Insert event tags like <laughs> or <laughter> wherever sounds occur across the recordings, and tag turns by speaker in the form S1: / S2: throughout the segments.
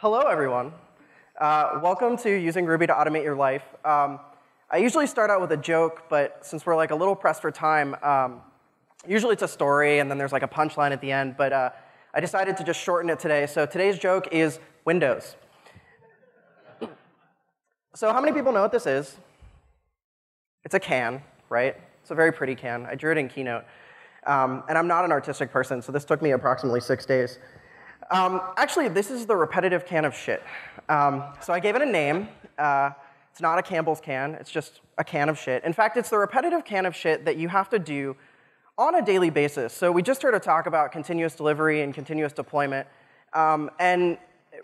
S1: Hello, everyone. Uh, welcome to using Ruby to automate your life. Um, I usually start out with a joke, but since we're like a little pressed for time, um, usually it's a story and then there's like a punchline at the end, but uh, I decided to just shorten it today. So today's joke is Windows. so how many people know what this is? It's a can, right? It's a very pretty can. I drew it in Keynote. Um, and I'm not an artistic person, so this took me approximately six days. Um, actually, this is the repetitive can of shit. Um, so I gave it a name. Uh, it's not a Campbell's can, it's just a can of shit. In fact, it's the repetitive can of shit that you have to do on a daily basis. So we just heard a talk about continuous delivery and continuous deployment. Um, and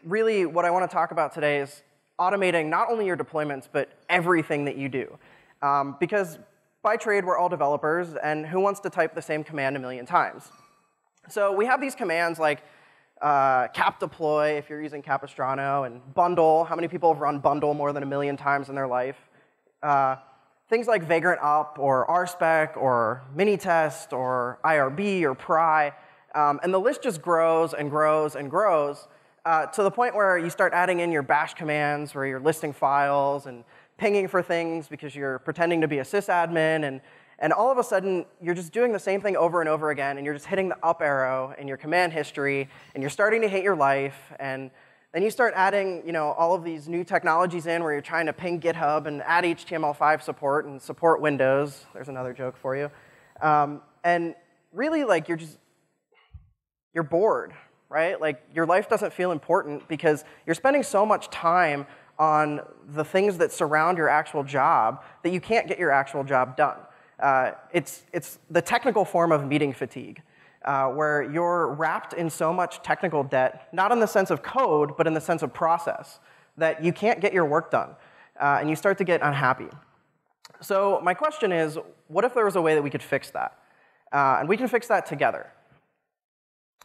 S1: really, what I want to talk about today is automating not only your deployments, but everything that you do. Um, because by trade, we're all developers, and who wants to type the same command a million times? So we have these commands like uh, cap deploy if you're using Capistrano, and bundle. How many people have run bundle more than a million times in their life? Uh, things like vagrant up or rspec or minitest or IRB or pry. Um, and the list just grows and grows and grows uh, to the point where you start adding in your bash commands where you're listing files and pinging for things because you're pretending to be a sysadmin and and all of a sudden, you're just doing the same thing over and over again, and you're just hitting the up arrow in your command history, and you're starting to hate your life, and then you start adding you know, all of these new technologies in where you're trying to ping GitHub and add HTML5 support and support Windows. There's another joke for you. Um, and really, like, you're just, you're bored, right? Like, your life doesn't feel important because you're spending so much time on the things that surround your actual job that you can't get your actual job done. Uh, it's, it's the technical form of meeting fatigue, uh, where you're wrapped in so much technical debt, not in the sense of code, but in the sense of process, that you can't get your work done, uh, and you start to get unhappy. So my question is, what if there was a way that we could fix that? Uh, and we can fix that together.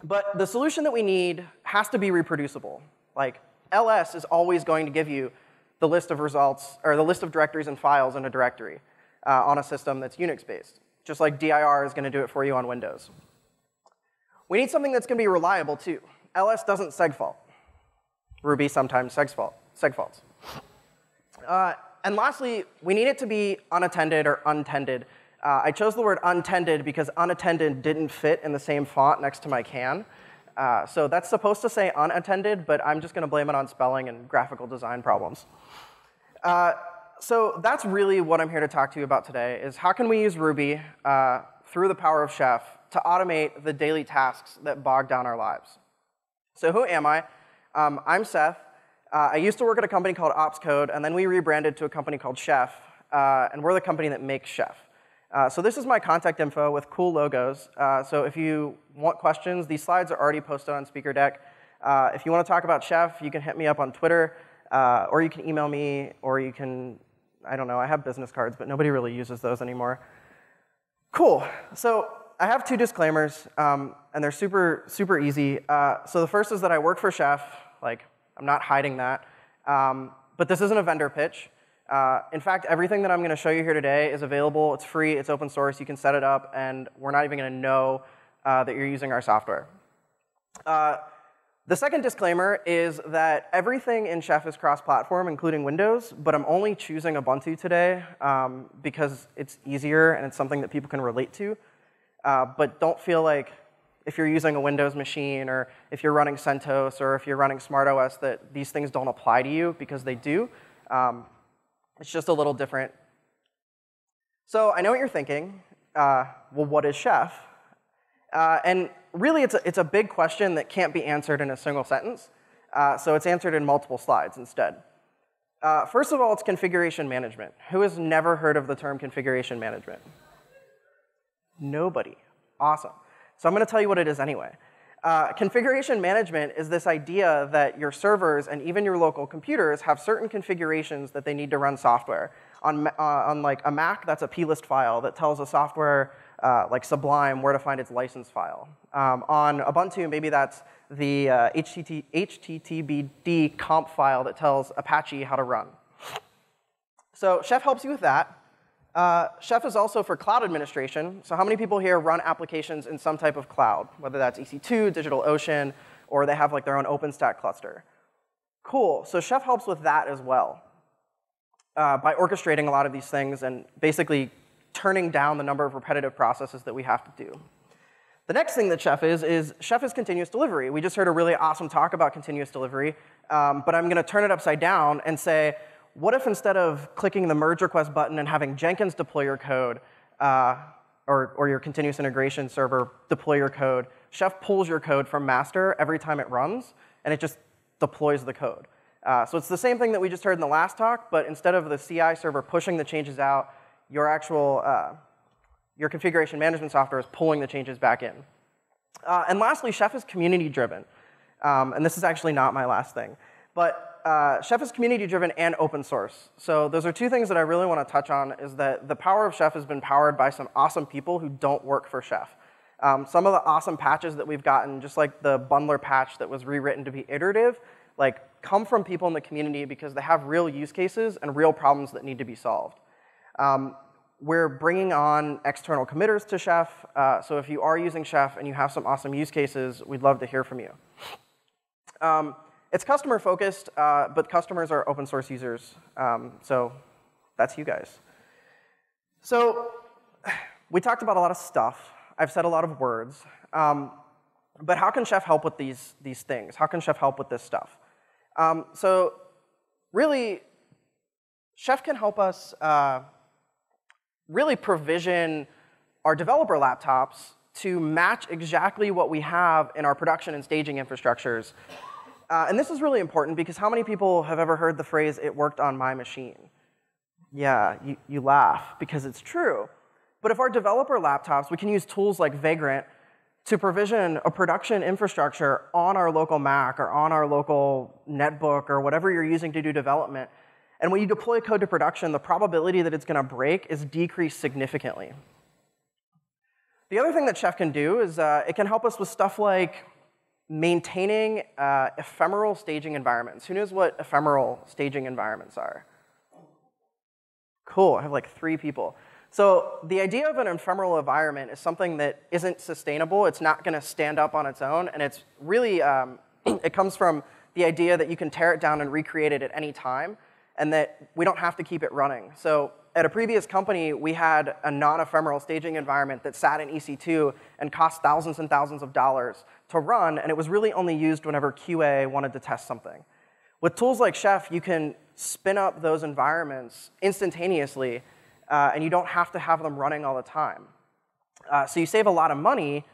S1: But the solution that we need has to be reproducible. Like, ls is always going to give you the list of results, or the list of directories and files in a directory uh, on a system that's Unix-based, just like dir is going to do it for you on Windows. We need something that's going to be reliable, too. ls doesn't segfault. Ruby sometimes segfault, segfaults. Uh, and lastly, we need it to be unattended or untended. Uh, I chose the word untended because unattended didn't fit in the same font next to my can. Uh, so that's supposed to say unattended, but I'm just going to blame it on spelling and graphical design problems. Uh, so that's really what I'm here to talk to you about today, is how can we use Ruby uh, through the power of Chef to automate the daily tasks that bog down our lives. So who am I? Um, I'm Seth. Uh, I used to work at a company called OpsCode, and then we rebranded to a company called Chef, uh, and we're the company that makes Chef. Uh, so this is my contact info with cool logos. Uh, so if you want questions, these slides are already posted on SpeakerDeck. Uh, if you want to talk about Chef, you can hit me up on Twitter, uh, or you can email me, or you can I don't know, I have business cards, but nobody really uses those anymore. Cool. So I have two disclaimers, um, and they're super, super easy. Uh, so the first is that I work for Chef. Like, I'm not hiding that. Um, but this isn't a vendor pitch. Uh, in fact, everything that I'm going to show you here today is available. It's free. It's open source. You can set it up, and we're not even going to know uh, that you're using our software. Uh, the second disclaimer is that everything in Chef is cross-platform, including Windows, but I'm only choosing Ubuntu today um, because it's easier and it's something that people can relate to. Uh, but don't feel like if you're using a Windows machine or if you're running CentOS or if you're running SmartOS that these things don't apply to you because they do. Um, it's just a little different. So I know what you're thinking. Uh, well, what is Chef? Uh, and really, it's a, it's a big question that can't be answered in a single sentence. Uh, so it's answered in multiple slides instead. Uh, first of all, it's configuration management. Who has never heard of the term configuration management? Nobody. Awesome. So I'm going to tell you what it is anyway. Uh, configuration management is this idea that your servers and even your local computers have certain configurations that they need to run software. On, uh, on like a Mac, that's a plist file that tells a software uh, like Sublime where to find its license file. Um, on Ubuntu, maybe that's the uh, HTT, HTTPD comp file that tells Apache how to run. So Chef helps you with that. Uh, Chef is also for cloud administration. So how many people here run applications in some type of cloud, whether that's EC2, DigitalOcean, or they have like their own OpenStack cluster? Cool. So Chef helps with that as well uh, by orchestrating a lot of these things and basically turning down the number of repetitive processes that we have to do. The next thing that Chef is, is Chef is continuous delivery. We just heard a really awesome talk about continuous delivery, um, but I'm going to turn it upside down and say, what if instead of clicking the merge request button and having Jenkins deploy your code, uh, or, or your continuous integration server deploy your code, Chef pulls your code from master every time it runs, and it just deploys the code. Uh, so it's the same thing that we just heard in the last talk, but instead of the CI server pushing the changes out, your actual uh, your configuration management software is pulling the changes back in. Uh, and lastly, Chef is community driven. Um, and this is actually not my last thing. But uh, Chef is community driven and open source. So those are two things that I really want to touch on is that the power of Chef has been powered by some awesome people who don't work for Chef. Um, some of the awesome patches that we've gotten, just like the bundler patch that was rewritten to be iterative, like come from people in the community because they have real use cases and real problems that need to be solved. Um, we're bringing on external committers to Chef, uh, so if you are using Chef and you have some awesome use cases, we'd love to hear from you. Um, it's customer focused, uh, but customers are open source users, um, so that's you guys. So we talked about a lot of stuff. I've said a lot of words. Um, but how can Chef help with these, these things? How can Chef help with this stuff? Um, so really, Chef can help us uh, really provision our developer laptops to match exactly what we have in our production and staging infrastructures. Uh, and this is really important because how many people have ever heard the phrase, it worked on my machine? Yeah, you, you laugh because it's true. But if our developer laptops, we can use tools like Vagrant to provision a production infrastructure on our local Mac or on our local netbook or whatever you're using to do development. And when you deploy code to production, the probability that it's going to break is decreased significantly. The other thing that Chef can do is uh, it can help us with stuff like maintaining uh, ephemeral staging environments. Who knows what ephemeral staging environments are? Cool, I have like three people. So the idea of an ephemeral environment is something that isn't sustainable. It's not going to stand up on its own, and it's really um, <clears throat> it comes from the idea that you can tear it down and recreate it at any time, and that we don't have to keep it running. So at a previous company, we had a non-ephemeral staging environment that sat in EC2 and cost thousands and thousands of dollars to run, and it was really only used whenever QA wanted to test something. With tools like Chef, you can spin up those environments instantaneously uh, and you don't have to have them running all the time. Uh, so you save a lot of money.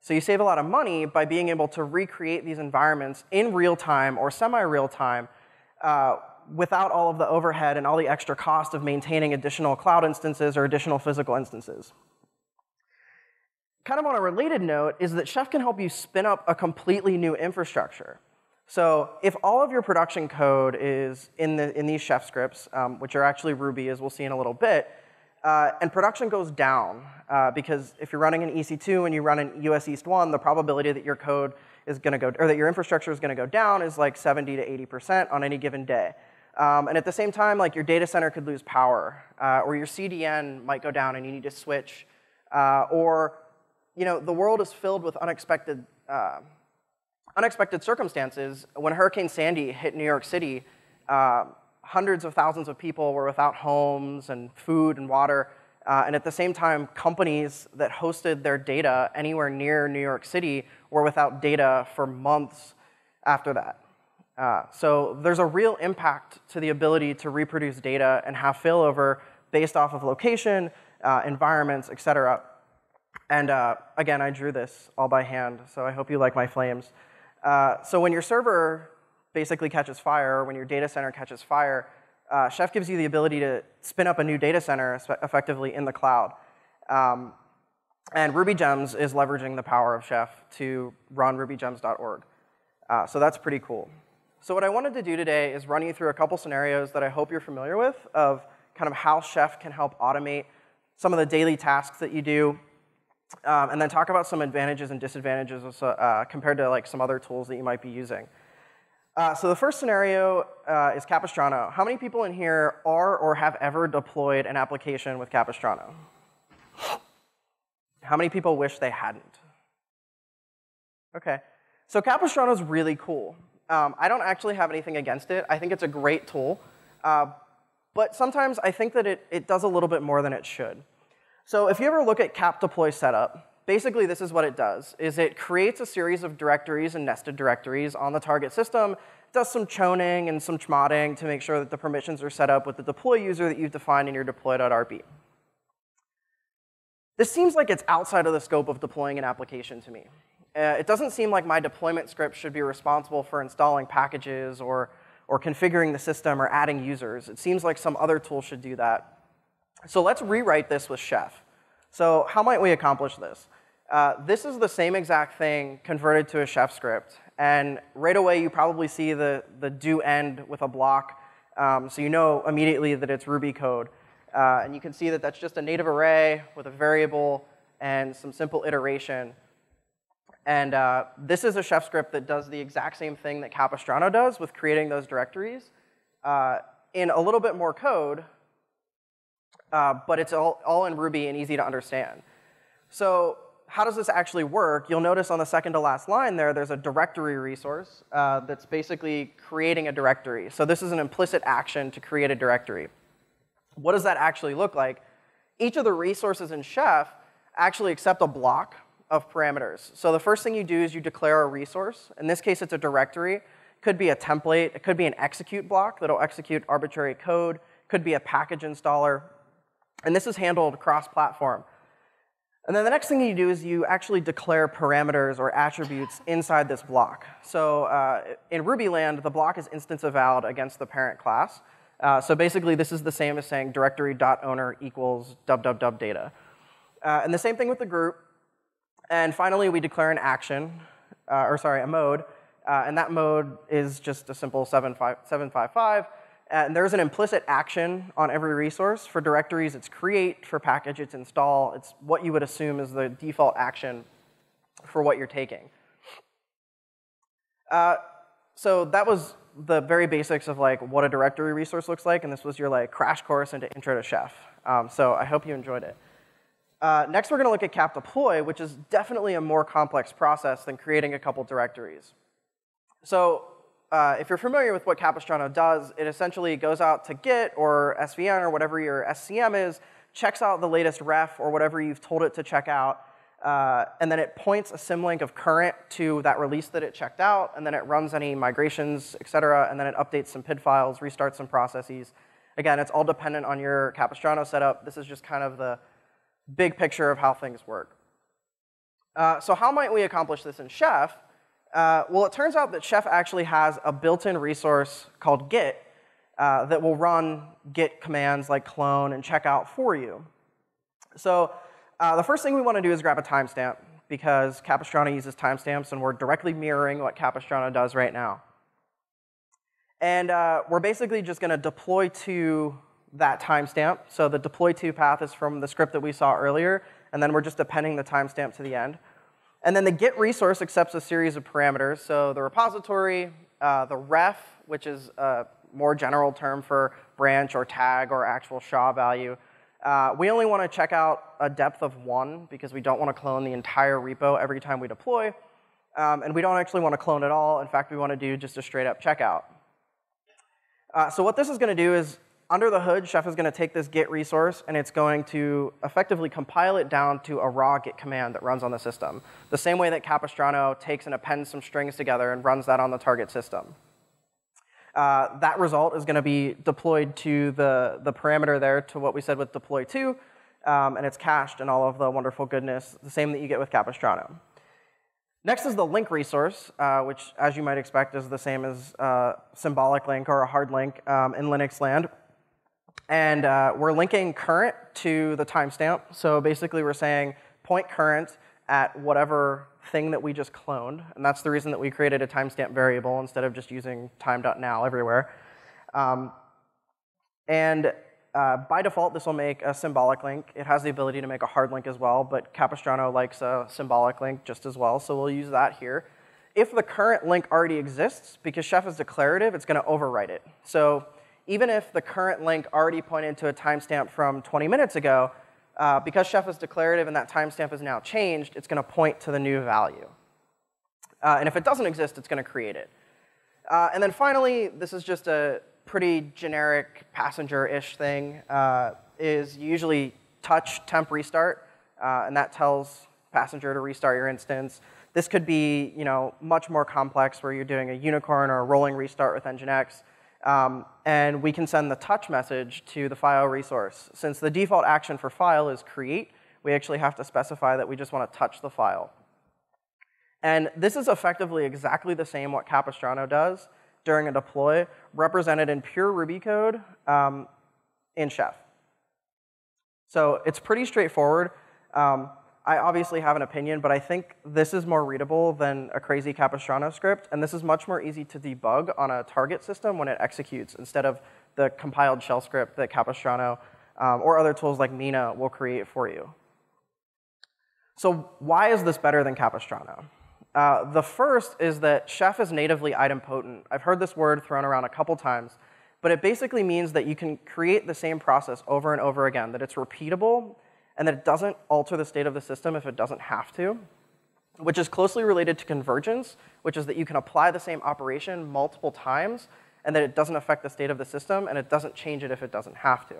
S1: So you save a lot of money by being able to recreate these environments in real time or semi-real time uh, without all of the overhead and all the extra cost of maintaining additional cloud instances or additional physical instances. Kind of on a related note is that Chef can help you spin up a completely new infrastructure. So if all of your production code is in, the, in these chef scripts, um, which are actually Ruby, as we'll see in a little bit, uh, and production goes down, uh, because if you're running an EC2 and you run an US East 1, the probability that your code is going to go, or that your infrastructure is going to go down is like 70 to 80% on any given day. Um, and at the same time, like your data center could lose power, uh, or your CDN might go down and you need to switch, uh, or you know the world is filled with unexpected uh, unexpected circumstances, when Hurricane Sandy hit New York City, uh, hundreds of thousands of people were without homes and food and water. Uh, and at the same time, companies that hosted their data anywhere near New York City were without data for months after that. Uh, so there's a real impact to the ability to reproduce data and have failover based off of location, uh, environments, et cetera. And uh, again, I drew this all by hand, so I hope you like my flames. Uh, so when your server basically catches fire, or when your data center catches fire, uh, Chef gives you the ability to spin up a new data center effectively in the cloud. Um, and RubyGems is leveraging the power of Chef to run rubygems.org. Uh, so that's pretty cool. So what I wanted to do today is run you through a couple scenarios that I hope you're familiar with of kind of how Chef can help automate some of the daily tasks that you do um, and then talk about some advantages and disadvantages uh, compared to like some other tools that you might be using. Uh, so the first scenario uh, is Capistrano. How many people in here are or have ever deployed an application with Capistrano? How many people wish they hadn't? Okay, so Capistrano is really cool. Um, I don't actually have anything against it. I think it's a great tool. Uh, but sometimes I think that it, it does a little bit more than it should. So if you ever look at cap deploy setup, basically this is what it does, is it creates a series of directories and nested directories on the target system, does some chowning and some chmodding to make sure that the permissions are set up with the deploy user that you've defined in your deploy.rb. This seems like it's outside of the scope of deploying an application to me. Uh, it doesn't seem like my deployment script should be responsible for installing packages or, or configuring the system or adding users. It seems like some other tool should do that. So let's rewrite this with Chef. So how might we accomplish this? Uh, this is the same exact thing converted to a Chef script. And right away, you probably see the, the do end with a block. Um, so you know immediately that it's Ruby code. Uh, and you can see that that's just a native array with a variable and some simple iteration. And uh, this is a chef script that does the exact same thing that Capistrano does with creating those directories uh, in a little bit more code, uh, but it's all, all in Ruby and easy to understand. So how does this actually work? You'll notice on the second to last line there, there's a directory resource uh, that's basically creating a directory. So this is an implicit action to create a directory. What does that actually look like? Each of the resources in Chef actually accept a block of parameters. So the first thing you do is you declare a resource. In this case, it's a directory. It could be a template. It could be an execute block that'll execute arbitrary code. It could be a package installer. And this is handled cross-platform. And then the next thing you do is you actually declare parameters or attributes inside this block. So uh, in Ruby land, the block is instance eval against the parent class. Uh, so basically, this is the same as saying directory.owner equals www data. Uh, and the same thing with the group. And finally, we declare an action, uh, or sorry, a mode. Uh, and that mode is just a simple 755. And there's an implicit action on every resource. For directories, it's create. For package, it's install. It's what you would assume is the default action for what you're taking. Uh, so that was the very basics of like what a directory resource looks like, and this was your like crash course into Intro to Chef. Um, so I hope you enjoyed it. Uh, next, we're going to look at cap deploy, which is definitely a more complex process than creating a couple directories. So uh, if you're familiar with what Capistrano does, it essentially goes out to Git or SVN or whatever your SCM is, checks out the latest ref or whatever you've told it to check out, uh, and then it points a symlink of current to that release that it checked out, and then it runs any migrations, et cetera, and then it updates some PID files, restarts some processes. Again, it's all dependent on your Capistrano setup. This is just kind of the big picture of how things work. Uh, so how might we accomplish this in Chef? Uh, well, it turns out that Chef actually has a built-in resource called Git uh, that will run Git commands like clone and checkout for you. So uh, the first thing we want to do is grab a timestamp because Capistrano uses timestamps and we're directly mirroring what Capistrano does right now. And uh, we're basically just going to deploy to that timestamp. So the deploy to path is from the script that we saw earlier, and then we're just appending the timestamp to the end. And then the Git resource accepts a series of parameters. So the repository, uh, the ref, which is a more general term for branch or tag or actual SHA value, uh, we only want to check out a depth of one because we don't want to clone the entire repo every time we deploy. Um, and we don't actually want to clone at all. In fact, we want to do just a straight up checkout. Uh, so what this is going to do is, under the hood, Chef is going to take this Git resource and it's going to effectively compile it down to a raw Git command that runs on the system. The same way that Capistrano takes and appends some strings together and runs that on the target system. Uh, that result is going to be deployed to the, the parameter there to what we said with deploy to, um, and it's cached and all of the wonderful goodness, the same that you get with Capistrano. Next is the link resource, uh, which, as you might expect, is the same as uh, symbolic link or a hard link um, in Linux land. And uh, we're linking current to the timestamp. So basically, we're saying point current at whatever thing that we just cloned. And that's the reason that we created a timestamp variable instead of just using time.now everywhere. Um, and uh, by default, this will make a symbolic link. It has the ability to make a hard link as well, but Capistrano likes a symbolic link just as well, so we'll use that here. If the current link already exists, because Chef is declarative, it's going to overwrite it. So even if the current link already pointed to a timestamp from 20 minutes ago, uh, because chef is declarative and that timestamp is now changed, it's going to point to the new value. Uh, and if it doesn't exist, it's going to create it. Uh, and then finally, this is just a pretty generic passenger-ish thing, uh, is you usually touch temp restart, uh, and that tells passenger to restart your instance. This could be you know, much more complex where you're doing a unicorn or a rolling restart with Nginx. Um, and we can send the touch message to the file resource. Since the default action for file is create, we actually have to specify that we just want to touch the file. And this is effectively exactly the same what Capistrano does during a deploy, represented in pure Ruby code um, in Chef. So it's pretty straightforward. Um, I obviously have an opinion, but I think this is more readable than a crazy Capistrano script, and this is much more easy to debug on a target system when it executes instead of the compiled shell script that Capistrano um, or other tools like Mina will create for you. So why is this better than Capistrano? Uh, the first is that Chef is natively idempotent. I've heard this word thrown around a couple times, but it basically means that you can create the same process over and over again, that it's repeatable, and that it doesn't alter the state of the system if it doesn't have to, which is closely related to convergence, which is that you can apply the same operation multiple times, and that it doesn't affect the state of the system, and it doesn't change it if it doesn't have to.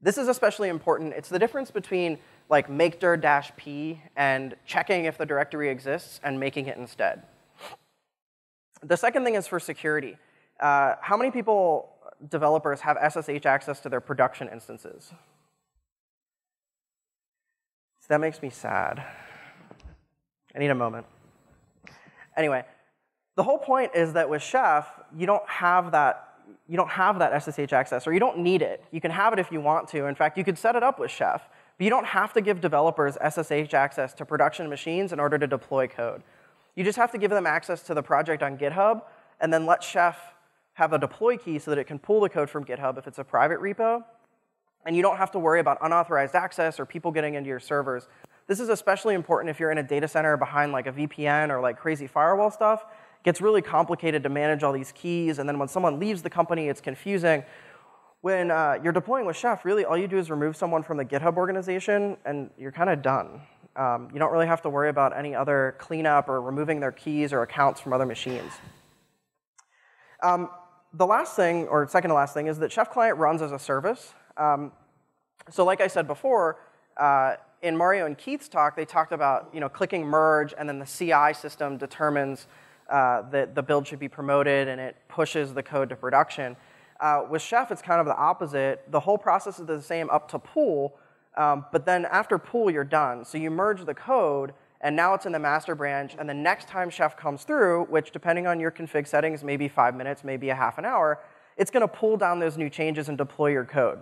S1: This is especially important. It's the difference between like make dir dash p and checking if the directory exists and making it instead. The second thing is for security. Uh, how many people, developers, have SSH access to their production instances? That makes me sad. I need a moment. Anyway, the whole point is that with Chef, you don't have that you don't have that SSH access, or you don't need it. You can have it if you want to. In fact, you could set it up with Chef. But you don't have to give developers SSH access to production machines in order to deploy code. You just have to give them access to the project on GitHub, and then let Chef have a deploy key so that it can pull the code from GitHub if it's a private repo. And you don't have to worry about unauthorized access or people getting into your servers. This is especially important if you're in a data center behind like a VPN or like crazy firewall stuff. It gets really complicated to manage all these keys, and then when someone leaves the company, it's confusing when uh, you're deploying with Chef, really all you do is remove someone from the GitHub organization, and you're kind of done. Um, you don't really have to worry about any other cleanup or removing their keys or accounts from other machines. Um, the last thing, or second to last thing, is that Chef Client runs as a service. Um, so like I said before, uh, in Mario and Keith's talk, they talked about you know, clicking merge, and then the CI system determines uh, that the build should be promoted, and it pushes the code to production. Uh, with Chef, it's kind of the opposite. The whole process is the same up to pull, um, but then after pull, you're done. So you merge the code, and now it's in the master branch, and the next time Chef comes through, which depending on your config settings, maybe five minutes, maybe a half an hour, it's gonna pull down those new changes and deploy your code.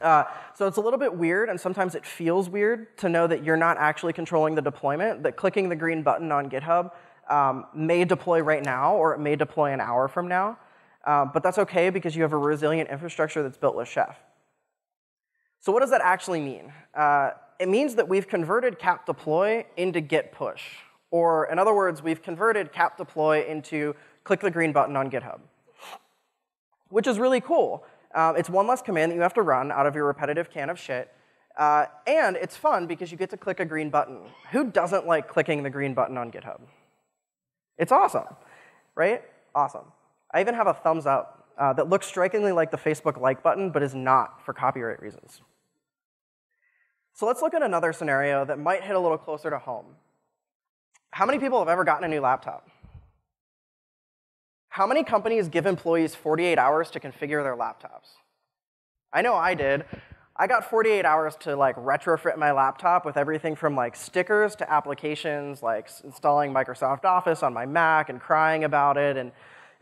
S1: Uh, so it's a little bit weird, and sometimes it feels weird to know that you're not actually controlling the deployment, that clicking the green button on GitHub um, may deploy right now, or it may deploy an hour from now. Uh, but that's okay because you have a resilient infrastructure that's built with Chef. So what does that actually mean? Uh, it means that we've converted cap deploy into git push. Or in other words, we've converted cap deploy into click the green button on GitHub, which is really cool. Uh, it's one less command that you have to run out of your repetitive can of shit. Uh, and it's fun because you get to click a green button. Who doesn't like clicking the green button on GitHub? It's awesome, right? Awesome. I even have a thumbs up uh, that looks strikingly like the Facebook like button, but is not for copyright reasons. So let's look at another scenario that might hit a little closer to home. How many people have ever gotten a new laptop? How many companies give employees 48 hours to configure their laptops? I know I did. I got 48 hours to like retrofit my laptop with everything from like stickers to applications like installing Microsoft Office on my Mac and crying about it and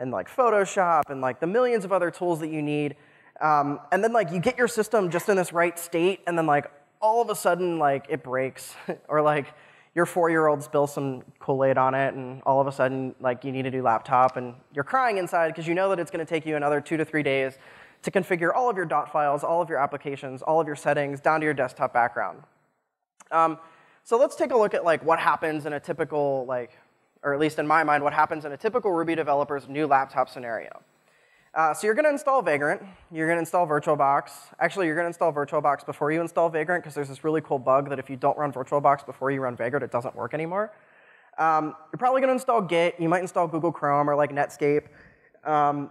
S1: and like Photoshop and like the millions of other tools that you need. Um, and then like you get your system just in this right state, and then like all of a sudden like it breaks, <laughs> or like your four-year-old spills some Kool-Aid on it, and all of a sudden like you need a new laptop, and you're crying inside because you know that it's going to take you another two to three days to configure all of your dot files, all of your applications, all of your settings down to your desktop background. Um, so let's take a look at like what happens in a typical like or at least in my mind, what happens in a typical Ruby developer's new laptop scenario. Uh, so you're going to install Vagrant. You're going to install VirtualBox. Actually, you're going to install VirtualBox before you install Vagrant because there's this really cool bug that if you don't run VirtualBox before you run Vagrant, it doesn't work anymore. Um, you're probably going to install Git. You might install Google Chrome or like Netscape. Um,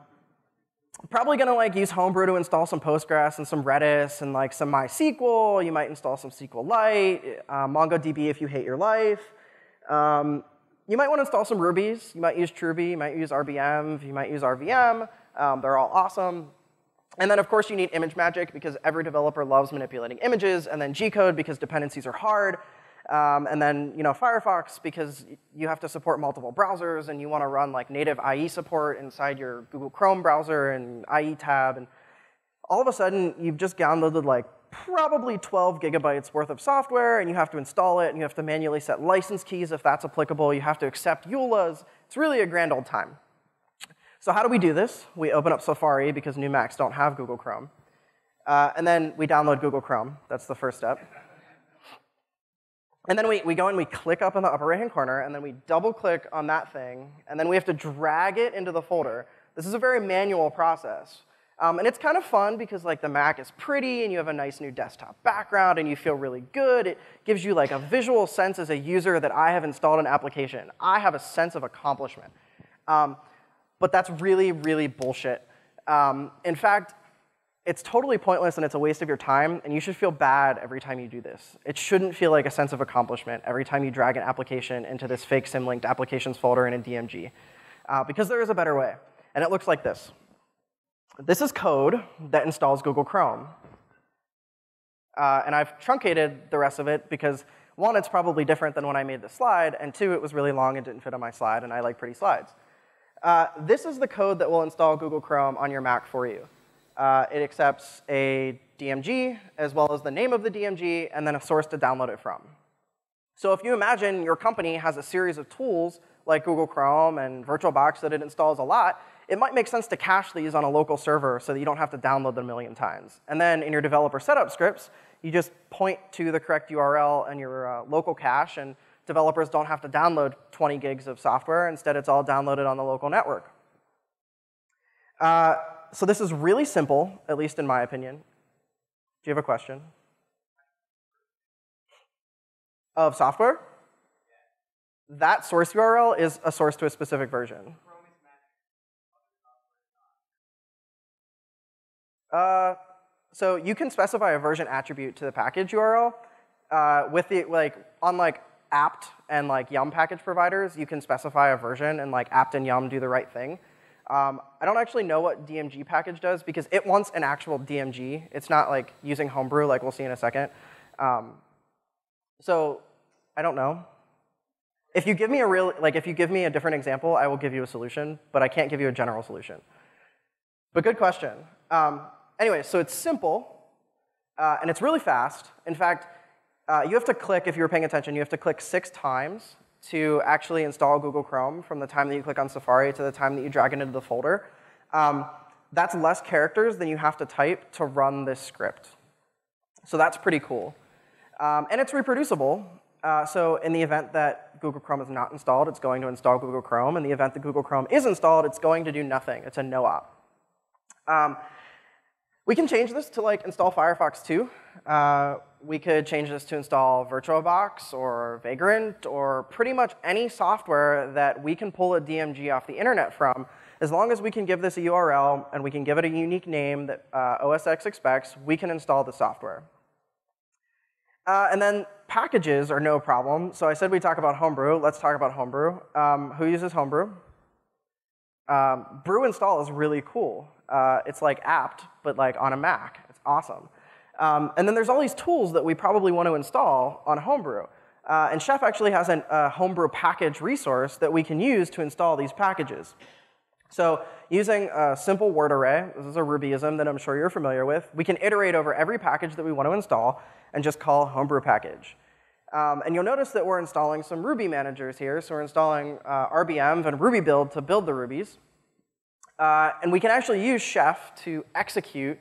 S1: probably going to like use Homebrew to install some Postgres and some Redis and like some MySQL. You might install some SQLite, uh, MongoDB if you hate your life. Um, you might want to install some Rubies. You might use chruby. You might use rbenv. You might use RVM. Um, they're all awesome. And then, of course, you need ImageMagick because every developer loves manipulating images, and then Gecode because dependencies are hard. Um, and then, you know, Firefox because you have to support multiple browsers, and you want to run like native IE support inside your Google Chrome browser and IE tab. And all of a sudden, you've just downloaded like probably 12 gigabytes worth of software, and you have to install it, and you have to manually set license keys if that's applicable. You have to accept EULAs. It's really a grand old time. So how do we do this? We open up Safari because new Macs don't have Google Chrome. Uh, and then we download Google Chrome. That's the first step. And then we, we go and we click up in the upper right-hand corner, and then we double-click on that thing, and then we have to drag it into the folder. This is a very manual process. Um, and it's kind of fun because like the Mac is pretty, and you have a nice new desktop background, and you feel really good. It gives you like a visual sense as a user that I have installed an application. I have a sense of accomplishment. Um, but that's really, really bullshit. Um, in fact, it's totally pointless and it's a waste of your time, and you should feel bad every time you do this. It shouldn't feel like a sense of accomplishment every time you drag an application into this fake symlinked applications folder in a DMG, uh, because there is a better way, and it looks like this. This is code that installs Google Chrome. Uh, and I've truncated the rest of it because, one, it's probably different than when I made the slide, and two, it was really long and didn't fit on my slide, and I like pretty slides. Uh, this is the code that will install Google Chrome on your Mac for you. Uh, it accepts a DMG, as well as the name of the DMG, and then a source to download it from. So if you imagine your company has a series of tools like Google Chrome and VirtualBox that it installs a lot, it might make sense to cache these on a local server so that you don't have to download them a million times. And then in your developer setup scripts, you just point to the correct URL and your uh, local cache, and developers don't have to download 20 gigs of software. Instead, it's all downloaded on the local network. Uh, so this is really simple, at least in my opinion. Do you have a question? Of software? That source URL is a source to a specific version. Uh, so you can specify a version attribute to the package URL. Uh, with the like on like apt and like yum package providers, you can specify a version and like apt and yum do the right thing. Um, I don't actually know what DMG package does because it wants an actual DMG. It's not like using Homebrew like we'll see in a second. Um, so I don't know. If you give me a real, like if you give me a different example, I will give you a solution, but I can't give you a general solution. But good question. Um, anyway, so it's simple, uh, and it's really fast. In fact, uh, you have to click, if you were paying attention, you have to click six times to actually install Google Chrome from the time that you click on Safari to the time that you drag it into the folder. Um, that's less characters than you have to type to run this script. So that's pretty cool. Um, and it's reproducible. Uh, so in the event that Google Chrome is not installed, it's going to install Google Chrome. In the event that Google Chrome is installed, it's going to do nothing. It's a no-op. Um, we can change this to like install Firefox too. Uh, we could change this to install VirtualBox or Vagrant or pretty much any software that we can pull a DMG off the internet from. As long as we can give this a URL and we can give it a unique name that uh, OS X expects, we can install the software. Uh, and then packages are no problem. So I said we talk about Homebrew. Let's talk about Homebrew. Um, who uses Homebrew? Um, brew install is really cool. Uh, it's like apt, but like on a Mac. It's awesome. Um, and then there's all these tools that we probably want to install on Homebrew. Uh, and Chef actually has a Homebrew package resource that we can use to install these packages. So using a simple word array, this is a Rubyism that I'm sure you're familiar with, we can iterate over every package that we want to install and just call Homebrew package. Um, and you'll notice that we're installing some Ruby managers here. So we're installing uh, rbenv and Ruby build to build the Rubies. Uh, and we can actually use Chef to execute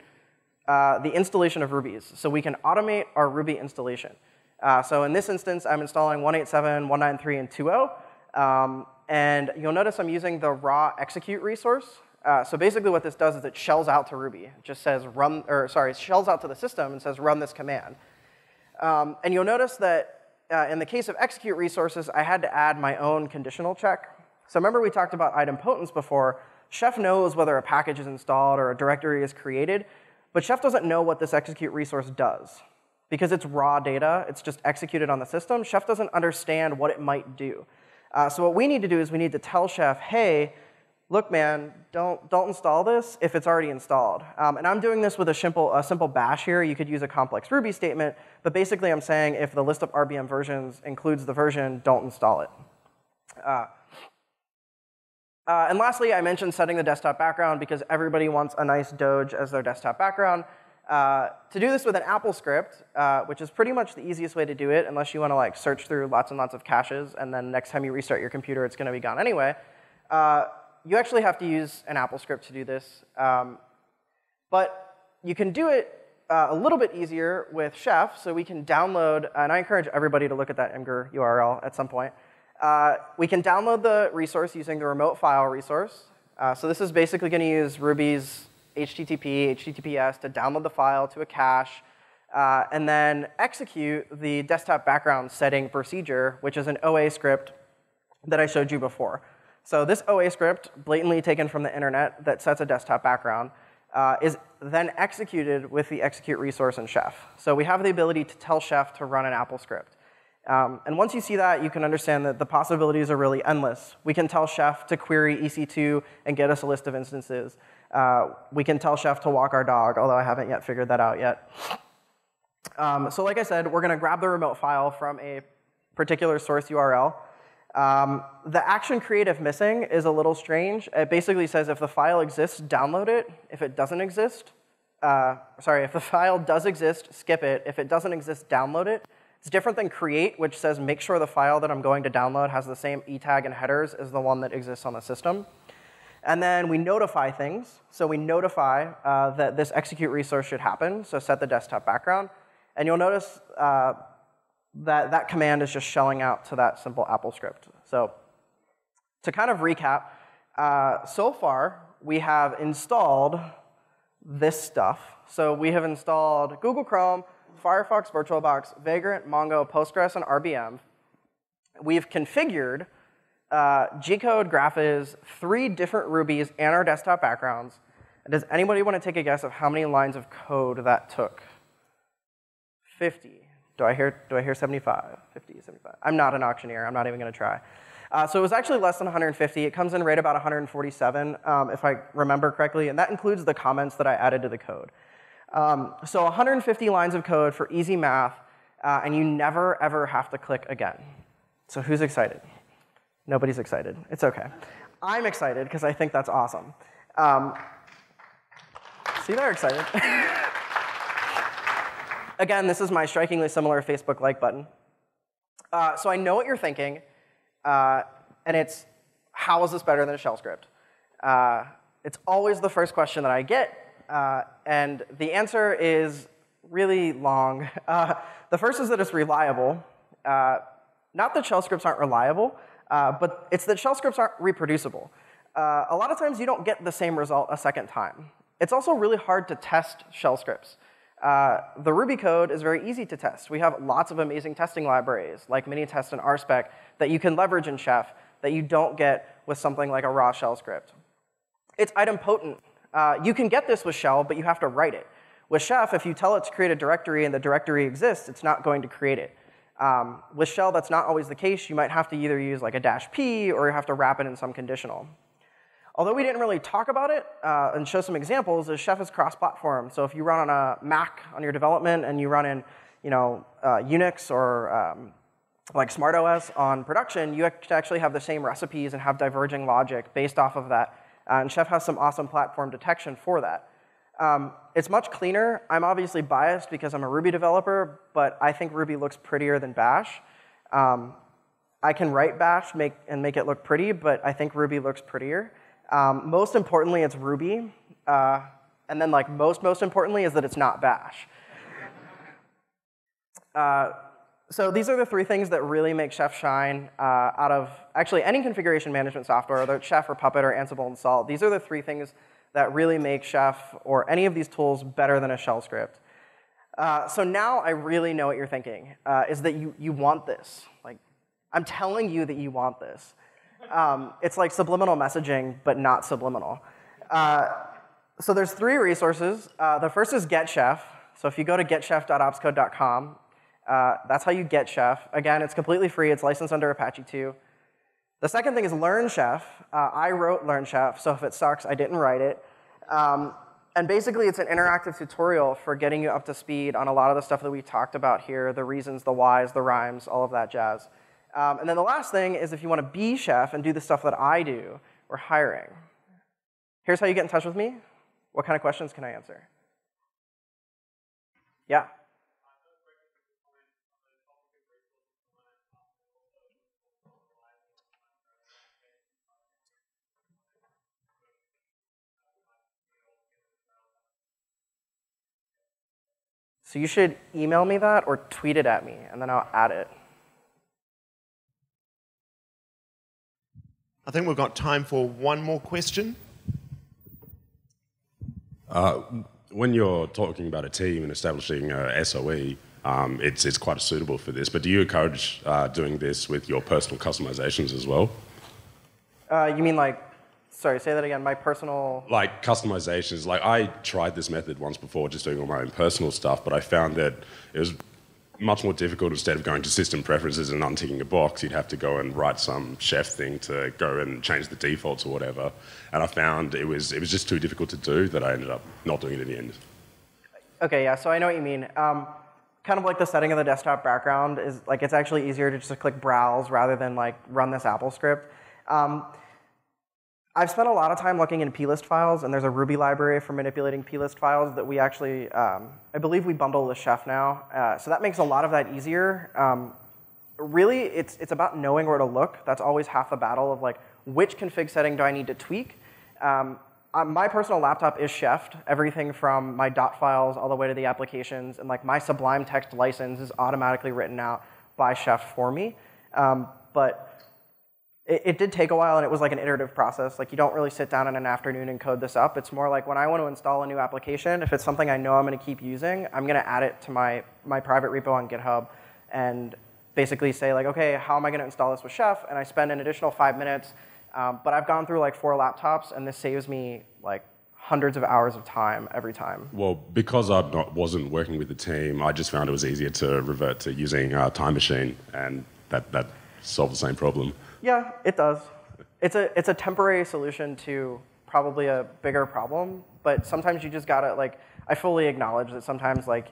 S1: uh, the installation of Rubies. So we can automate our Ruby installation. Uh, so in this instance, I'm installing 187, 193, and 2.0. Um, and you'll notice I'm using the raw execute resource. Uh, so basically what this does is it shells out to Ruby. It just says run, or sorry, it shells out to the system and says run this command. Um, and you'll notice that uh, in the case of execute resources, I had to add my own conditional check. So remember we talked about idempotence before. Chef knows whether a package is installed or a directory is created, but Chef doesn't know what this execute resource does. Because it's raw data, it's just executed on the system, Chef doesn't understand what it might do. Uh, so what we need to do is we need to tell Chef, hey, look, man, don't, don't install this if it's already installed. Um, and I'm doing this with a simple, a simple bash here. You could use a complex Ruby statement, but basically I'm saying if the list of rbenv versions includes the version, don't install it. Uh, uh, and lastly, I mentioned setting the desktop background because everybody wants a nice Doge as their desktop background. Uh, to do this with an Apple script, uh, which is pretty much the easiest way to do it, unless you want to like search through lots and lots of caches, and then next time you restart your computer, it's going to be gone anyway. Uh, you actually have to use an Apple script to do this. Um, but you can do it uh, a little bit easier with Chef, so we can download, and I encourage everybody to look at that Imgur URL at some point. Uh, we can download the resource using the remote file resource. Uh, so this is basically going to use Ruby's HTTP, HTTPS to download the file to a cache, uh, and then execute the desktop background setting procedure, which is an osascript that I showed you before. So this osascript, blatantly taken from the internet, that sets a desktop background, uh, is then executed with the execute resource in Chef. So we have the ability to tell Chef to run an Apple script. Um, and once you see that, you can understand that the possibilities are really endless. We can tell Chef to query EC2 and get us a list of instances. Uh, we can tell Chef to walk our dog, although I haven't yet figured that out yet. Um, so like I said, we're going to grab the remote file from a particular source URL. Um, the action create if missing is a little strange. It basically says if the file exists, download it. If it doesn't exist, uh, sorry, if the file does exist, skip it. If it doesn't exist, download it. It's different than create, which says make sure the file that I'm going to download has the same e tag and headers as the one that exists on the system. And then we notify things. So we notify uh, that this execute resource should happen, so set the desktop background. And you'll notice uh, that that command is just shelling out to that simple Apple script. So to kind of recap, uh, so far we have installed this stuff. So we have installed Google Chrome, Firefox, VirtualBox, Vagrant, Mongo, Postgres, and rbenv. We've configured uh, Gecode, Graphviz, three different Rubies, and our desktop backgrounds. And Does anybody want to take a guess of how many lines of code that took? 50. Do I hear, do I hear 75? 50, 75. I'm not an auctioneer. I'm not even going to try. Uh, so it was actually less than 150. It comes in right about 147, um, if I remember correctly, and that includes the comments that I added to the code. Um, so 150 lines of code for easy math, uh, and you never, ever have to click again. So who's excited? Nobody's excited. It's OK. I'm excited because I think that's awesome. Um, see, they're excited. <laughs> Again, this is my strikingly similar Facebook like button. Uh, so I know what you're thinking, uh, and it's, how is this better than a shell script? Uh, it's always the first question that I get, uh, and the answer is really long. <laughs> Uh, the first is that it's reliable. Uh, not that shell scripts aren't reliable, but it's that shell scripts aren't reproducible. a lot of times you don't get the same result a second time. It's also really hard to test shell scripts. Uh, the Ruby code is very easy to test. We have lots of amazing testing libraries, like Minitest and RSpec, that you can leverage in Chef that you don't get with something like a raw shell script. It's idempotent. Uh, you can get this with shell, but you have to write it. With Chef, if you tell it to create a directory and the directory exists, it's not going to create it. Um, with shell, that's not always the case. You might have to either use like a dash p or you have to wrap it in some conditional. Although we didn't really talk about it uh, and show some examples, is Chef is cross-platform. So if you run on a Mac on your development and you run in you know, uh, Unix or um, like SmartOS on production, you actually have the same recipes and have diverging logic based off of that. Uh, and Chef has some awesome platform detection for that. Um, it's much cleaner. I'm obviously biased because I'm a Ruby developer, but I think Ruby looks prettier than Bash. Um, I can write Bash make, and make it look pretty, but I think Ruby looks prettier. Um, most importantly, it's Ruby. Uh, and then like most, most importantly is that it's not Bash. <laughs> Uh, so these are the three things that really make Chef shine uh, out of actually any configuration management software, whether it's Chef or Puppet or Ansible and Salt. These are the three things that really make Chef or any of these tools better than a shell script. Uh, so now I really know what you're thinking, uh, is that you, you want this. Like, I'm telling you that you want this. Um, it's like subliminal messaging, but not subliminal. Uh, so there's three resources. Uh, the first is GetChef. So if you go to getchef.opscode.com, uh, that's how you get Chef. Again, it's completely free. It's licensed under Apache 2. The second thing is Learn Chef. Uh, I wrote Learn Chef, so if it sucks, I didn't write it. Um, and basically, it's an interactive tutorial for getting you up to speed on a lot of the stuff that we talked about here, the reasons, the whys, the rhymes, all of that jazz. Um, and then the last thing is if you want to be chef and do the stuff that I do, we're hiring. Here's how you get in touch with me. What kind of questions can I answer? Yeah. So you should email me that or tweet it at me, and then I'll add it.
S2: I think we've got time for one more question.
S3: Uh, when you're talking about a team and establishing a SOE, um, it's, it's quite suitable for this. But do you encourage uh, doing this with your personal customizations as well?
S1: Uh, you mean like Sorry, say that again. My personal.
S3: Like customizations. Like I tried this method once before, just doing all my own personal stuff, but I found that it was much more difficult. Instead of going to system preferences and unticking a box, you'd have to go and write some chef thing to go and change the defaults or whatever. And I found it was it was just too difficult to do that I ended up not doing it in the end.
S1: Okay, yeah. So I know what you mean. Um, kind of like the setting of the desktop background is like it's actually easier to just click browse rather than like run this AppleScript. Um, I've spent a lot of time looking in plist files, and there's a Ruby library for manipulating plist files that we actually, um, I believe we bundle with Chef now. Uh, so that makes a lot of that easier. Um, really, it's, it's about knowing where to look. That's always half the battle of like, which config setting do I need to tweak? Um, uh, my personal laptop is Chef. Everything from my dot files all the way to the applications, and like my Sublime text license is automatically written out by Chef for me. Um, but it, it, did take a while and it was like an iterative process. Like you don't really sit down in an afternoon and code this up. It's more like when I want to install a new application, if it's something I know I'm going to keep using, I'm going to add it to my, my private repo on GitHub and basically say like, okay, how am I going to install this with Chef? And I spend an additional five minutes. Um, but I've gone through like four laptops and this saves me like hundreds of hours of time every time.
S3: Well, because I wasn't working with the team, I just found it was easier to revert to using a Time Machine and that, that solved the same problem.
S1: Yeah, it does. It's a, it's a temporary solution to probably a bigger problem, but sometimes you just gotta, like, I fully acknowledge that sometimes, like,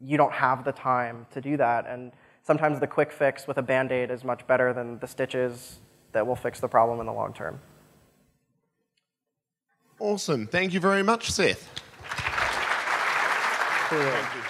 S1: you don't have the time to do that, and sometimes the quick fix with a band-aid is much better than the stitches that will fix the problem in the long term.
S2: Awesome. Thank you very much, Seth.
S1: Cool.